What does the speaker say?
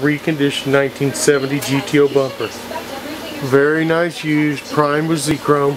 Reconditioned 1970 GTO bumper. Very nice used, primed with Z-Chrome.